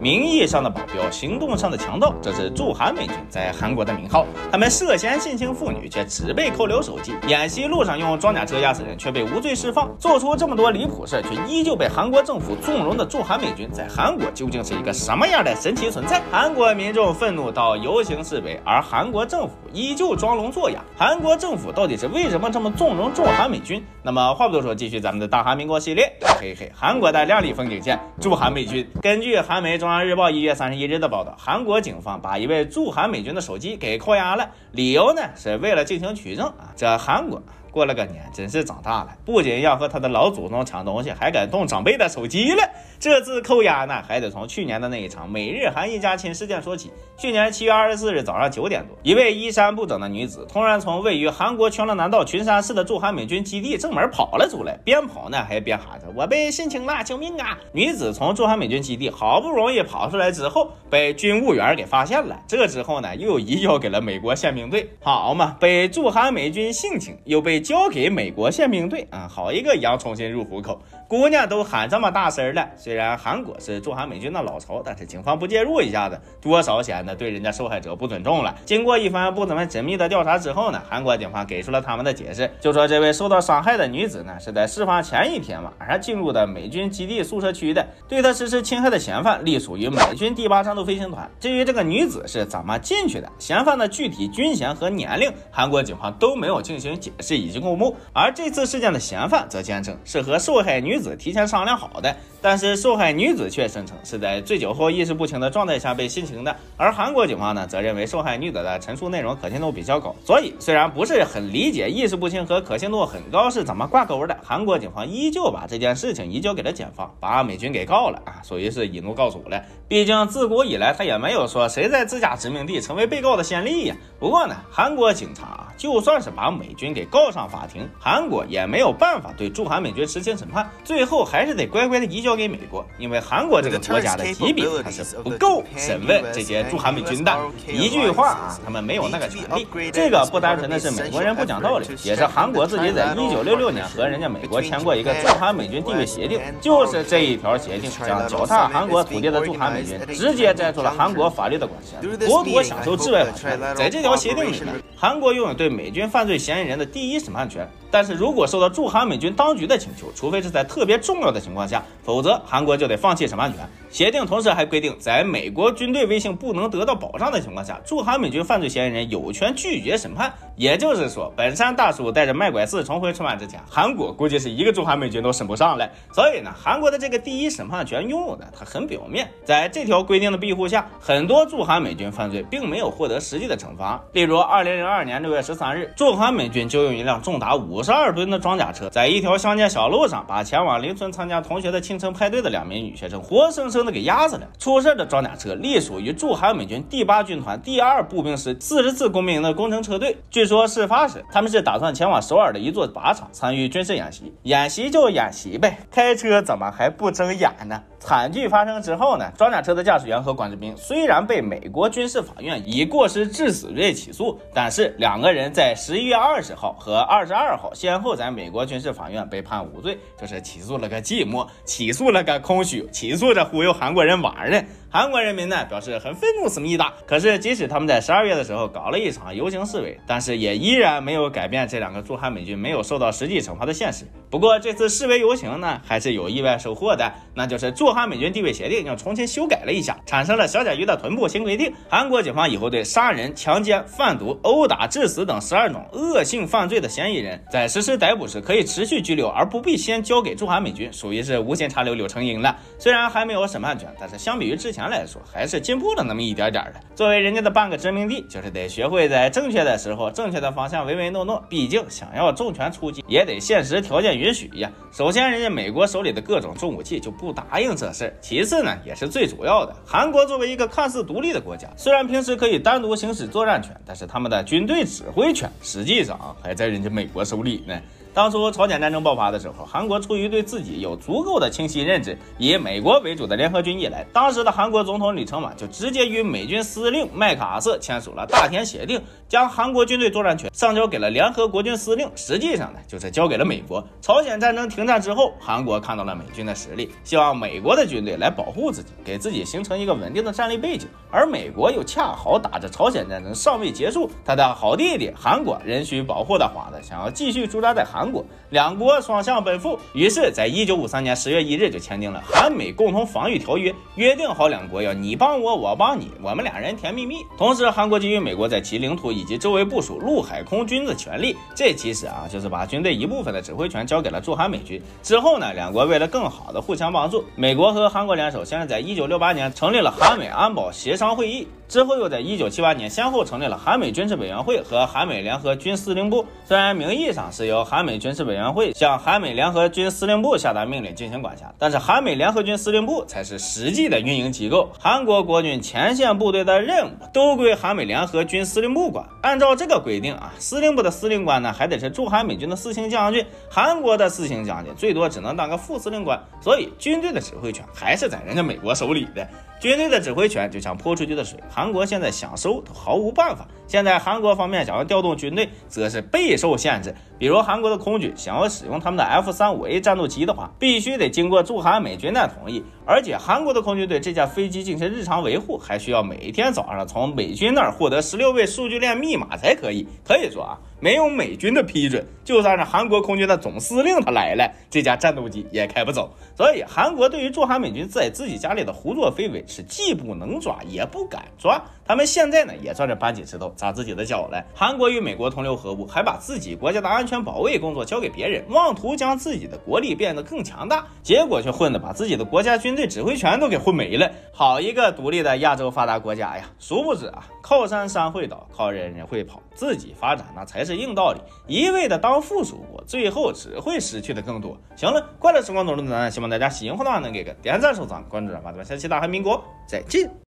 名义上的保镖，行动上的强盗，这是驻韩美军在韩国的名号。他们涉嫌性侵妇女，却只被扣留手机；演习路上用装甲车压死人，却被无罪释放。做出这么多离谱事，却依旧被韩国政府纵容的驻韩美军，在韩国究竟是一个什么样的神奇存在？韩国民众愤怒到游行示威，而韩国政府依旧装聋作哑。韩国政府到底是为什么这么纵容驻韩美军？那么话不多说，继续咱们的大韩民国系列。嘿嘿，韩国的亮丽风景线，驻韩美军。根据韩媒中东方日报一月三十一日的报道，韩国警方把一位驻韩美军的手机给扣押了，理由呢是为了进行取证啊。这韩国。过了个年，真是长大了，不仅要和他的老祖宗抢东西，还敢动长辈的手机了。这次扣押呢，还得从去年的那一场美日韩一家亲事件说起。去年七月二十四日早上九点多，一位衣衫不整的女子突然从位于韩国全罗南道群山市的驻韩美军基地正门跑了出来，边跑呢还边喊着：“我被性侵了，救命啊！”女子从驻韩美军基地好不容易跑出来之后，被军务员给发现了。这之后呢，又移交给了美国宪兵队。好嘛，被驻韩美军性侵，又被交给美国宪兵队啊，好一个洋葱新入虎口。姑娘都喊这么大声了，虽然韩国是驻韩美军的老巢，但是警方不介入一下子，多少显得对人家受害者不尊重了。经过一番不怎么缜密的调查之后呢，韩国警方给出了他们的解释，就说这位受到伤害的女子呢，是在事发前一天晚上进入的美军基地宿舍区的，对她实施侵害的嫌犯隶属于美军第八战斗飞行团。至于这个女子是怎么进去的，嫌犯的具体军衔和年龄，韩国警方都没有进行解释一以及公布。而这次事件的嫌犯则坚称是和受害女子提前商量好的，但是受害女子却声称是在醉酒后意识不清的状态下被性侵的。而韩国警方呢，则认为受害女子的陈述内容可信度比较高，所以虽然不是很理解意识不清和可信度很高是怎么挂钩的，韩国警方依旧把这件事情移交给了检方，把美军给告了啊，属于是以怒告主了。毕竟自古以来他也没有说谁在自家殖民地成为被告的先例呀。不过呢，韩国警察就算是把美军给告上法庭，韩国也没有办法对驻韩美军实行审判，最后还是得乖乖的移交给美国，因为韩国这个国家的级别它是不够审问这些驻韩美军的。一句话啊，他们没有那个权利。这个不单纯的是美国人不讲道理，也是韩国自己在一九六六年和人家美国签过一个驻韩美军地位协定，就是这一条协定将脚踏韩国土地的驻韩美军直接摘除了韩国法律的管辖，国国享受治外法权。在这条协定里面，韩国拥有对美军犯罪嫌疑人的第一审判权。但是如果受到驻韩美军当局的请求，除非是在特别重要的情况下，否则韩国就得放弃审判权。协定同时还规定，在美国军队威信不能得到保障的情况下，驻韩美军犯罪嫌疑人有权拒绝审判。也就是说，本山大叔带着卖拐四重回春晚之前，韩国估计是一个驻韩美军都审不上来。所以呢，韩国的这个第一审判权拥有的它很表面，在这条规定的庇护下，很多驻韩美军犯罪并没有获得实际的惩罚。例如，二零零二年六月十三日，驻韩美军就用一辆重达五。五十二吨的装甲车，在一条乡间小路上，把前往邻村参加同学的庆生派对的两名女学生活生生的给压死了。出事的装甲车隶属于驻韩美军第八军团第二步兵师四十四工兵营的工程车队。据说事发时，他们是打算前往首尔的一座靶场参与军事演习。演习就演习呗，开车怎么还不睁眼呢？惨剧发生之后呢，装甲车的驾驶员和管制兵虽然被美国军事法院以过失致死罪起诉，但是两个人在十一月二十号和二十二号先后在美国军事法院被判无罪，就是起诉了个寂寞，起诉了个空虚，起诉着忽悠韩国人玩呢。韩国人民呢表示很愤怒，思密达。可是即使他们在十二月的时候搞了一场游行示威，但是也依然没有改变这两个驻韩美军没有受到实际惩罚的现实。不过这次示威游行呢，还是有意外收获的，那就是驻韩美军地位协定又重新修改了一下，产生了小甲鱼的臀部新规定。韩国警方以后对杀人、强奸、贩毒、殴打、致死等十二种恶性犯罪的嫌疑人，在实施逮捕时可以持续拘留，而不必先交给驻韩美军，属于是无心插柳柳成荫了。虽然还没有审判权，但是相比于之前。前来说还是进步了那么一点点的。作为人家的半个殖民地，就是得学会在正确的时候、正确的方向唯唯诺诺。毕竟想要重拳出击，也得现实条件允许呀。首先，人家美国手里的各种重武器就不答应这事。其次呢，也是最主要的，韩国作为一个看似独立的国家，虽然平时可以单独行使作战权，但是他们的军队指挥权实际上还在人家美国手里呢。当初朝鲜战争爆发的时候，韩国出于对自己有足够的清晰认知，以美国为主的联合军一来，当时的韩国总统李承晚就直接与美军司令麦克阿瑟签署了大田协定，将韩国军队作战权。上交给了联合国军司令，实际上呢就是交给了美国。朝鲜战争停战之后，韩国看到了美军的实力，希望美国的军队来保护自己，给自己形成一个稳定的战力背景，而美国又恰好打着朝鲜战争尚未结束，他的好弟弟韩国仍需保护的幌子想要继续驻扎在韩韩国，两国双向奔赴，于是，在一九五三年十月一日就签订了韩美共同防御条约，约定好两国要你帮我，我帮你，我们俩人甜蜜蜜。同时，韩国给予美国在其领土以及周围部署陆海空军的权利，这其实啊就是把军队一部分的指挥权交给了驻韩美军。之后呢，两国为了更好的互相帮助，美国和韩国联手，先是在一九六八年成立了韩美安保协商会议。之后又在一九七八年先后成立了韩美军事委员会和韩美联合军司令部。虽然名义上是由韩美军事委员会向韩美联合军司令部下达命令进行管辖，但是韩美联合军司令部才是实际的运营机构。韩国国军前线部队的任务都归韩美联合军司令部管。按照这个规定啊，司令部的司令官呢还得是驻韩美军的四星将军。韩国的四星将军最多只能当个副司令官，所以军队的指挥权还是在人家美国手里的。军队的指挥权就像泼出去的水，韩国现在想收都毫无办法。现在韩国方面想要调动军队，则是备受限制。比如韩国的空军想要使用他们的 F 三五 A 战斗机的话，必须得经过驻韩美军的同意，而且韩国的空军对这架飞机进行日常维护，还需要每天早上从美军那儿获得十六位数据链密码才可以。可以说啊，没有美军的批准，就算是韩国空军的总司令他来了，这架战斗机也开不走。所以韩国对于驻韩美军在自己家里的胡作非为。是既不能抓也不敢抓，他们现在呢也算是搬起石头砸自己的脚了。韩国与美国同流合污，还把自己国家的安全保卫工作交给别人，妄图将自己的国力变得更强大，结果却混得把自己的国家军队指挥权都给混没了。好一个独立的亚洲发达国家呀！殊不知啊，靠山山会倒，靠人人会跑，自己发展那才是硬道理。一味的当附属国，最后只会失去的更多。行了，快乐时光总是短暂，希望大家喜欢的话能给个点赞、收藏、关注、转发，咱们下期大韩民国。再见。